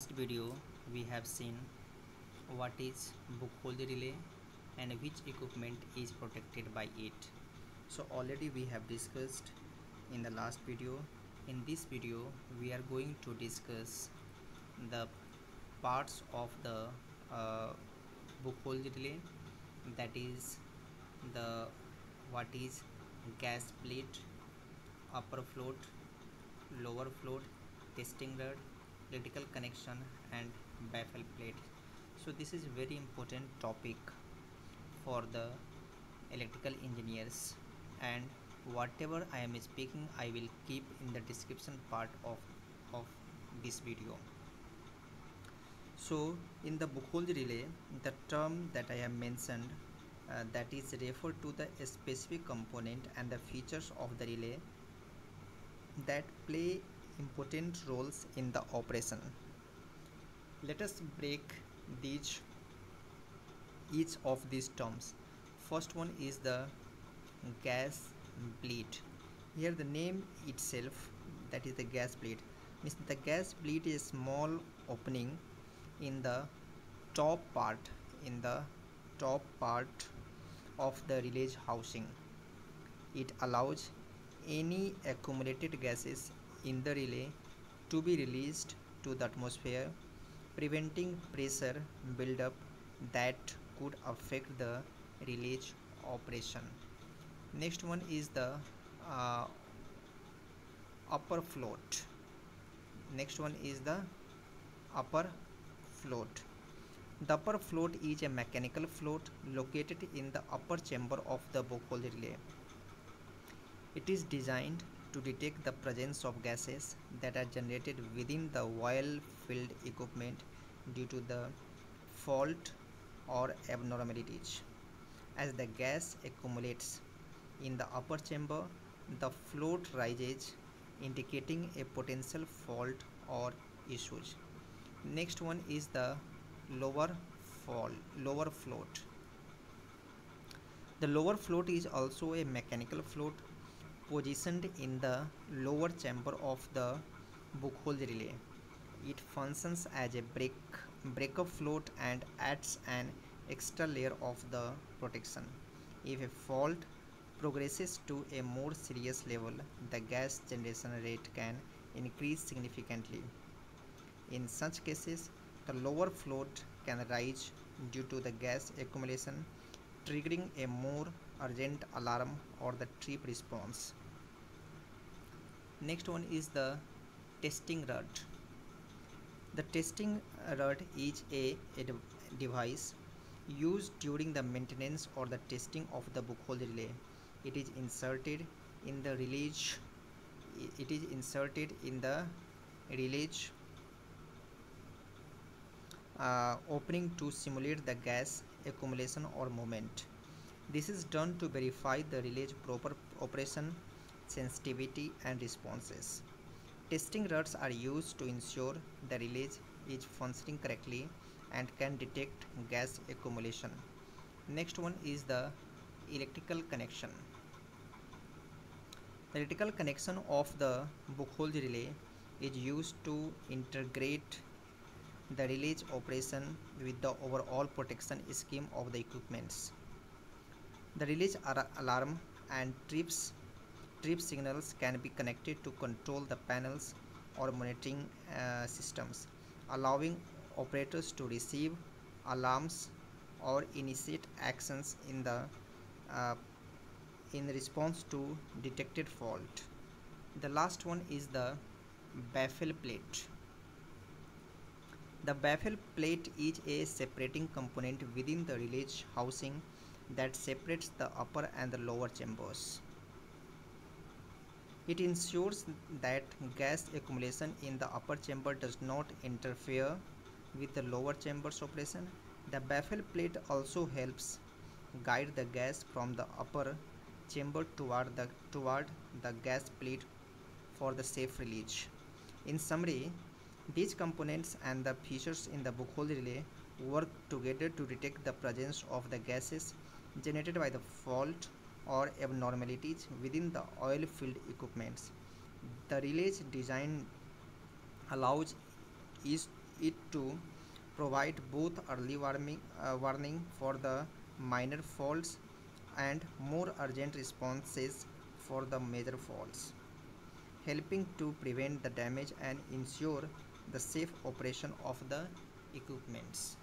last video we have seen what is Buchholz relay and which equipment is protected by it. So already we have discussed in the last video. In this video we are going to discuss the parts of the uh, Buchholz relay. That is the what is gas bleed upper float lower float testing rod electrical connection and baffle plate. So this is very important topic for the electrical engineers. And whatever I am speaking I will keep in the description part of of this video. So in the Buchholz relay the term that I have mentioned uh, that is referred to the specific component and the features of the relay that play important roles in the operation. Let us break these each of these terms. First one is the gas bleed. Here the name itself that is the gas bleed means the gas bleed is small opening in the top part in the top part of the relay housing. It allows any accumulated gases in the relay to be released to the atmosphere preventing pressure buildup that could affect the relay operation. Next one is the uh, upper float. Next one is the upper float. The upper float is a mechanical float located in the upper chamber of the Buchholz relay. It is designed to detect the presence of gases that are generated within the oil filled equipment due to the fault or abnormalities. As the gas accumulates in the upper chamber, the float rises indicating a potential fault or issues. Next one is the lower fall lower float. The lower float is also a mechanical float positioned in the lower chamber of the Buchholz relay. It functions as a break, breaker float and adds an extra layer of the protection. If a fault progresses to a more serious level, the gas generation rate can increase significantly. In such cases, the lower float can rise due to the gas accumulation, triggering a more urgent alarm or the trip response. Next one is the testing rod the testing rod is a, a device used during the maintenance or the testing of the Buchholz relay. It is inserted in the relay it is inserted in the relay uh, opening to simulate the gas accumulation or movement this is done to verify the relay's proper operation sensitivity and responses. Testing rods are used to ensure the relay is functioning correctly and can detect gas accumulation. Next one is the electrical connection. The electrical connection of the Buchholz relay is used to integrate the release operation with the overall protection scheme of the equipments. The release alarm and trips trip signals can be connected to control the panels or monitoring uh, systems allowing operators to receive alarms or initiate actions in the uh, in response to detected fault the last one is the baffle plate the baffle plate is a separating component within the relay housing that separates the upper and the lower chambers it ensures that gas accumulation in the upper chamber does not interfere with the lower chamber's operation. The baffle plate also helps guide the gas from the upper chamber toward the, toward the gas bleed for the safe release. In summary, these components and the features in the Buchholz relay work together to detect the presence of the gases generated by the fault or abnormalities within the oil filled equipments. The relay's design allows it to provide both early warning, uh, warning for the minor faults and more urgent responses for the major faults, helping to prevent the damage and ensure the safe operation of the equipments.